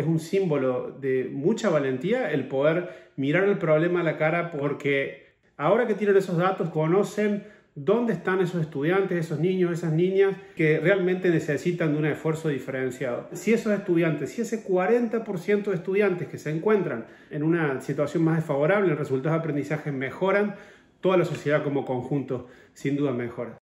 Es un símbolo de mucha valentía el poder mirar el problema a la cara porque ahora que tienen esos datos conocen dónde están esos estudiantes, esos niños, esas niñas que realmente necesitan de un esfuerzo diferenciado. Si esos estudiantes, si ese 40% de estudiantes que se encuentran en una situación más desfavorable, los resultados de aprendizaje mejoran, toda la sociedad como conjunto sin duda mejora.